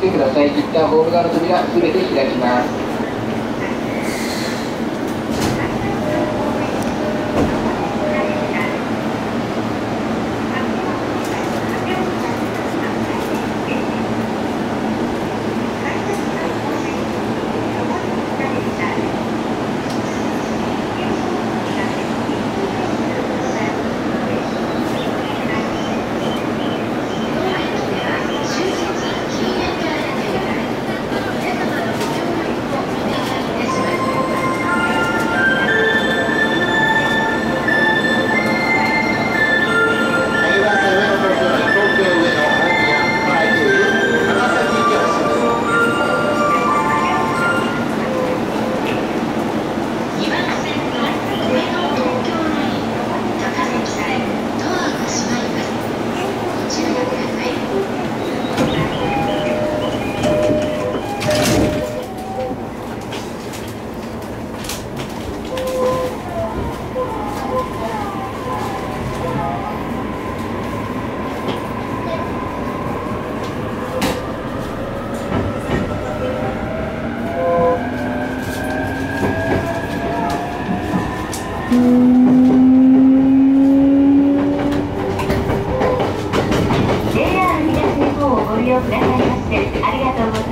してください。一旦ホーム側の扉すべて開きます。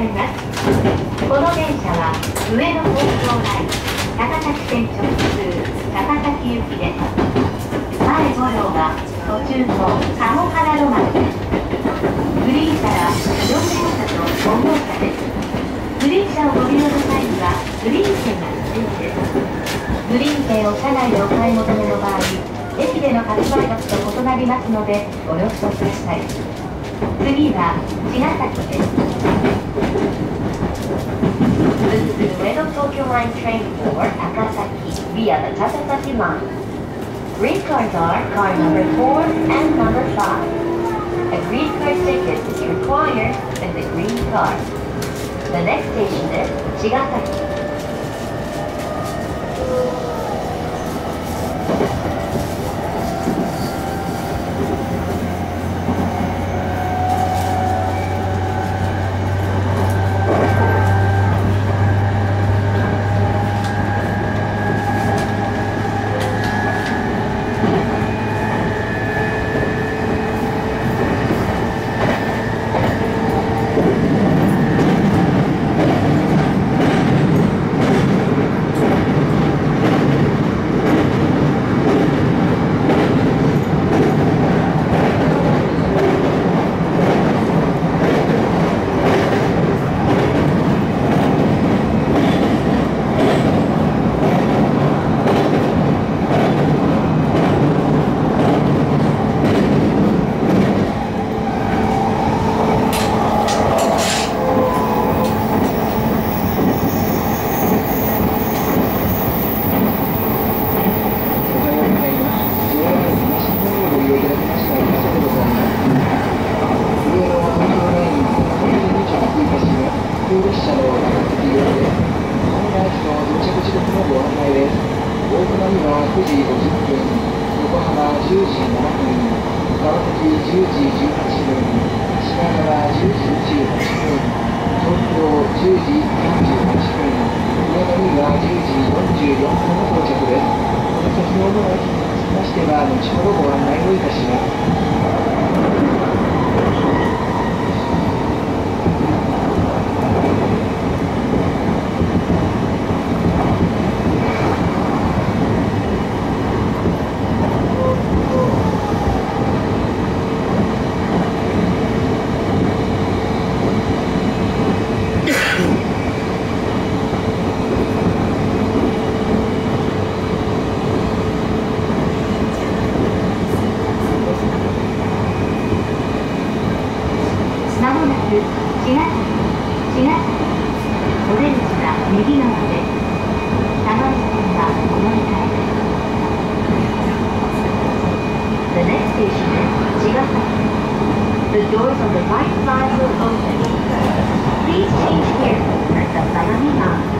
い。ますこの電車は上野方向ライン高崎線直通高崎行きです前5両は途中の鴨原ロマンですグリーン車は4車車と5両車ですグリーン車をご利用の際にはグリーン券が必要ですグリーン券を車内でお買い求めの場合駅での発売額と異なりますのでご了承ください次は茅ヶ崎です Line train for Akasaki via the Takasaki Line. Green cards are car number 4 and number 5. A green card ticket is required with the green card. The next station is Shigasaki. 川口10時18分、品川10時18分、東京10時48分、10時44分の到着です。この先ほどにつきましては、後ほどご案内をいたします。The doors on the right side will open. Please change here at the Banami Line.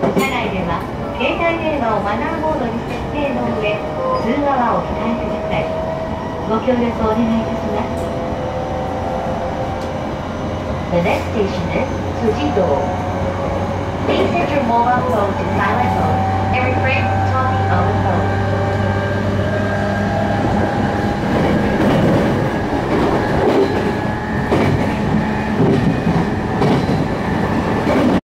車内では携帯電話をマナーモードに設定の上通話はお控えくださいご協力お願いいたします The next station is Sujido. Please set your mobile phone to silent mode and refrain